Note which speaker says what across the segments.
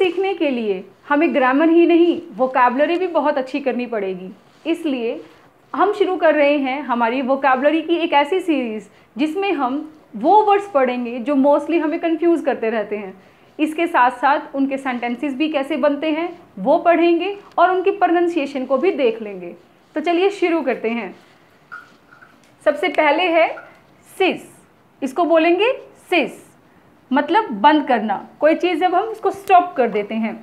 Speaker 1: सीखने के लिए हमें ग्रामर ही नहीं वोकेबलरी भी बहुत अच्छी करनी पड़ेगी। इसलिए हम शुरू कर रहे हैं हमारी वोकेबलरी की एक ऐसी सीरीज़ जिसमें हम वो वर्ड्स पढ़ेंगे जो मोस्टली हमें कंफ्यूज करते रहते हैं। इसके साथ साथ उनके सेंटेंसेस भी कैसे बनते हैं, वो पढ़ेंगे और उनकी प्रोनाउंसिएशन को भी देख लेंगे। तो चलिए शुरू करते हैं। सबसे पहले है सिस इसको बोलेंगे सिस मतलब बंद करना। कोई चीज़ जब हम उसको स्टॉप कर देते हैं।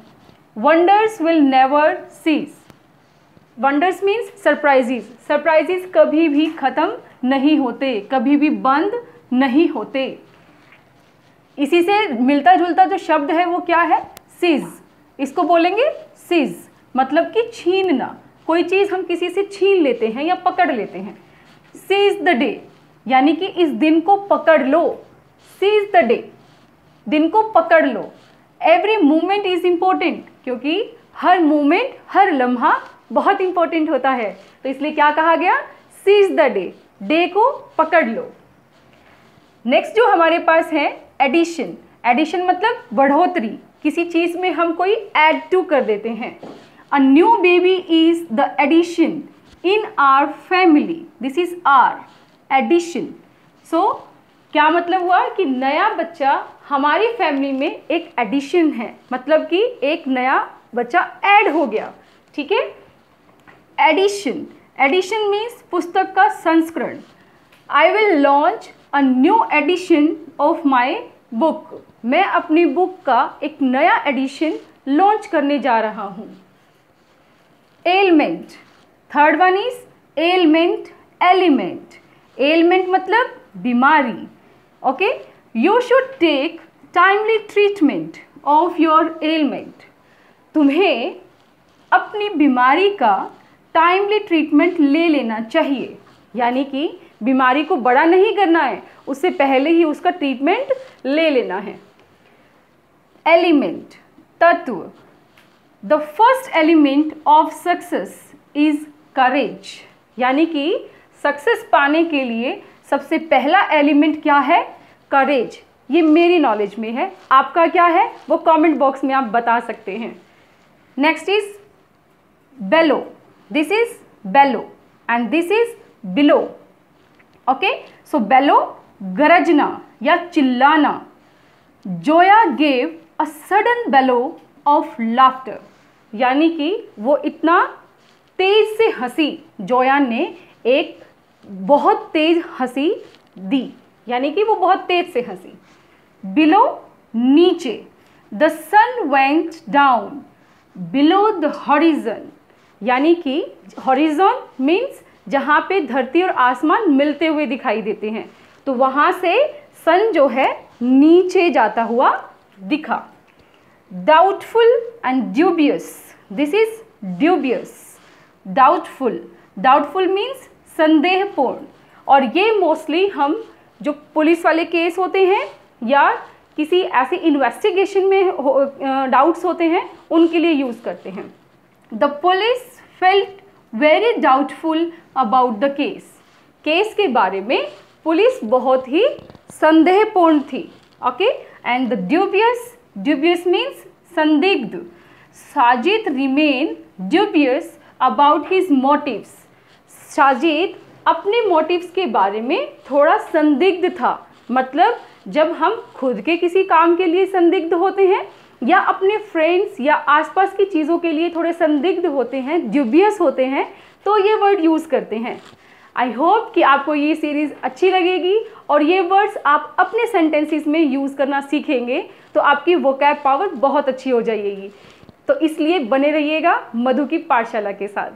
Speaker 1: Wonders will never cease wonders means surprises surprises कभी भी ख़त्म नहीं होते, कभी भी बंद नहीं होते। इसी से मिलता जुलता जो शब्द है, वो क्या है? सीज इसको बोलेंगे सीज मतलब कि छीनना। कोई चीज़ हम किसी से छीन लेते हैं या पकड़ लेते हैं। सीज द डे यानी कि इस दिन को पकड़ लो। सीज द डे दिन को पकड़ लो। एवरी मोमेंट इज़ इम्पोर्टेंट क्योंकि हर मोमेंट हर लम्हा बहुत इंपॉर्टेंट होता है। तो इसलिए क्या कहा गया? सीज द डे डे को पकड़ लो। नेक्स्ट जो हमारे पास है एडिशन एडिशन मतलब बढ़ोतरी। किसी चीज़ में हम कोई ऐड टू कर देते हैं। A new baby is the addition in our family this is our addition so क्या मतलब हुआ? कि नया बच्चा हमारी फैमिली में एक एडिशन है। मतलब कि एक नया बच्चा ऐड हो गया। ठीक है? एडिशन एडिशन मीन्स पुस्तक का संस्करण। I will launch a new edition of my book मैं अपनी बुक का एक नया एडिशन लॉन्च करने जा रहा हूँ। Ailment third one is ailment element ailment मतलब बीमारी। Okay you should take timely treatment of your ailment तुम्हें अपनी बीमारी का टाइमली ट्रीटमेंट ले लेना चाहिए। यानी कि बीमारी को बड़ा नहीं करना है, उससे पहले ही उसका ट्रीटमेंट ले लेना है। एलिमेंट, तत्व। The first element of success is courage यानी कि सक्सेस पाने के लिए सबसे पहला एलिमेंट क्या है? करेज ये मेरी नॉलेज में है। आपका क्या है? वो कमेंट बॉक्स में आप बता सकते हैं। Next is bellow this is bellow and this is below okay so bellow गरजना या चिल्लाना। Zoya gave a sudden bellow of laughter यानी कि वो इतना तेज से हँसी। जोया ने एक बहुत तेज हँसी दी। यानी कि वो बहुत तेज से हँसी। बिलो नीचे the sun went down below the horizon यानी कि हॉरिजन मीन्स जहाँ पे धरती और आसमान मिलते हुए दिखाई देते हैं। तो वहाँ से सन जो है, नीचे जाता हुआ दिखा। Doubtful and dubious this is dubious doubtful doubtful means संदेहपूर्ण। और ये मोस्टली हम जो पुलिस वाले केस होते हैं या किसी ऐसे इन्वेस्टिगेशन में डाउट्स हो, होते हैं उनके लिए यूज़ करते हैं। The police felt very doubtful about the case case के बारे में पुलिस बहुत ही संदेहपूर्ण थी okay and the dubious dubious means संदिग्ध। Sajid remain dubious about his motives Sajid अपने मोटिव्स के बारे में थोड़ा संदिग्ध था। मतलब जब हम खुद के किसी काम के लिए संदिग्ध होते हैं, या अपने फ्रेंड्स या आसपास की चीज़ों के लिए थोड़े संदिग्ध होते हैं ड्यूबियस होते हैं तो ये वर्ड यूज़ करते हैं। आई होप कि आपको ये सीरीज़ अच्छी लगेगी और ये वर्ड्स आप अपने सेंटेंसेस में यूज़ करना सीखेंगे तो आपकी वोकैब पावर बहुत अच्छी हो जाएगी। तो इसलिए बने रहिएगा मधु की पाठशाला के साथ।